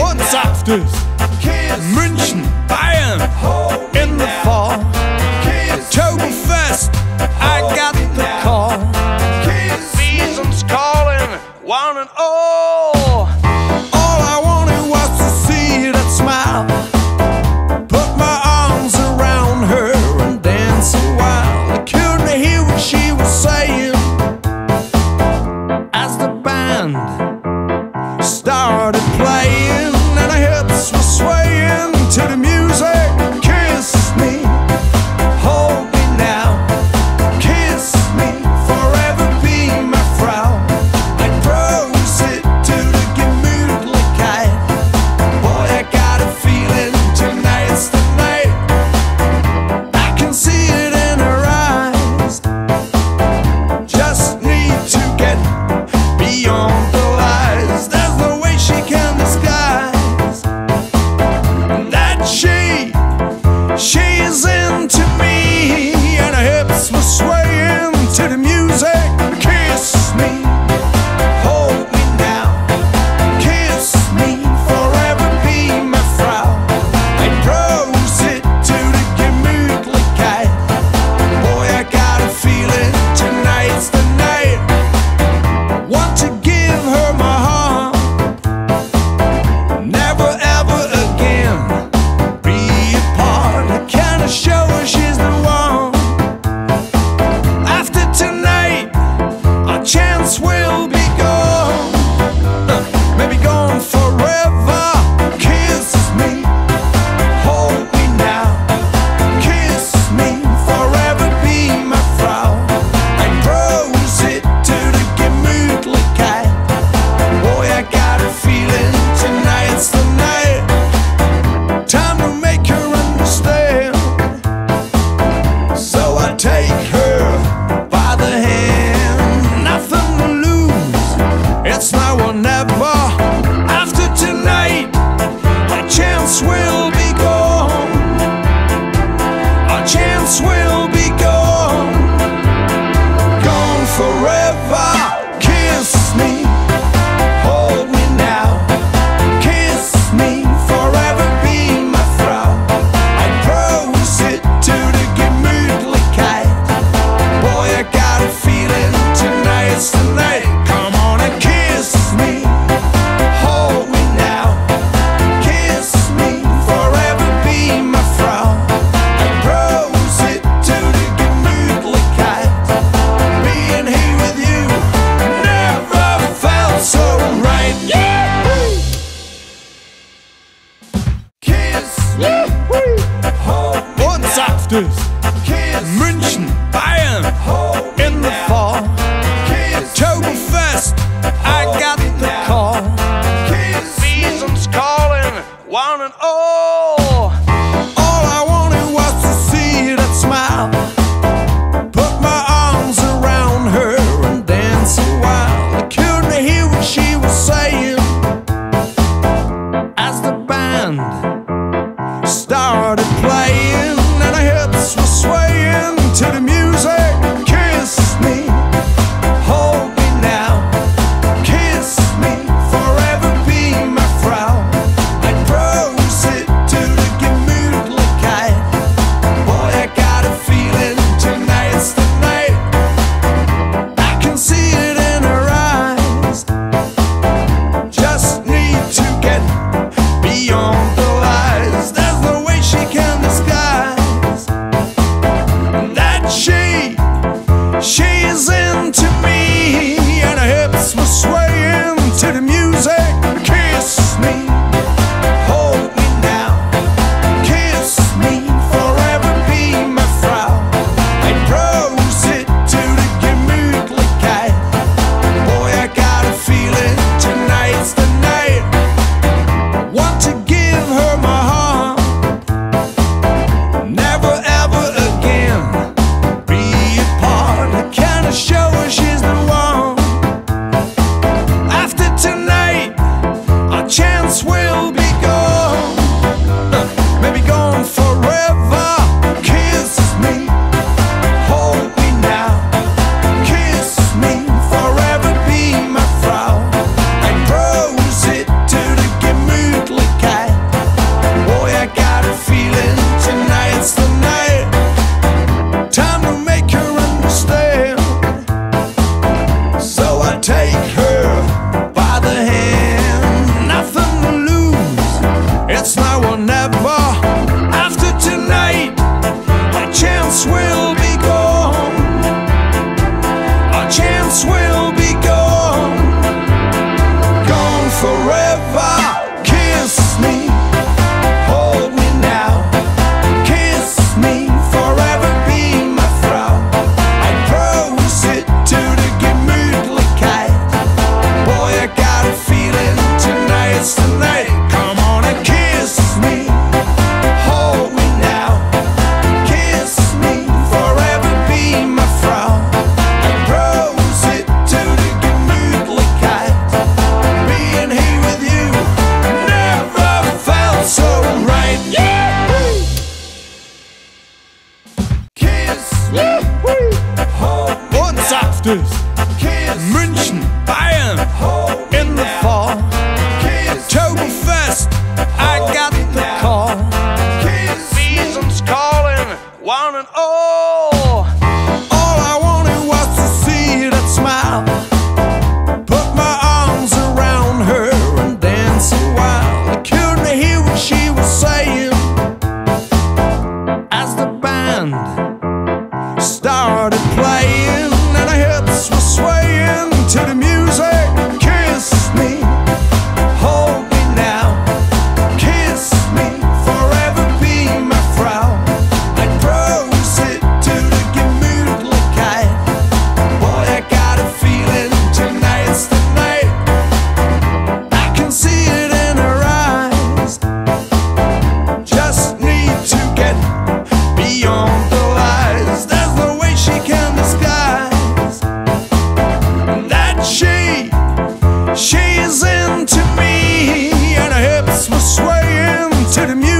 Und saftes München, Bayern in the fall. Oktoberfest, I got the call. Season's calling, one and all. started playing and our hips were swaying to the music. Texas, Kiss. München, Bayern. In the fall. Oktoberfest, I got the call. Season's calling, one and all. soir This. swaying to the music.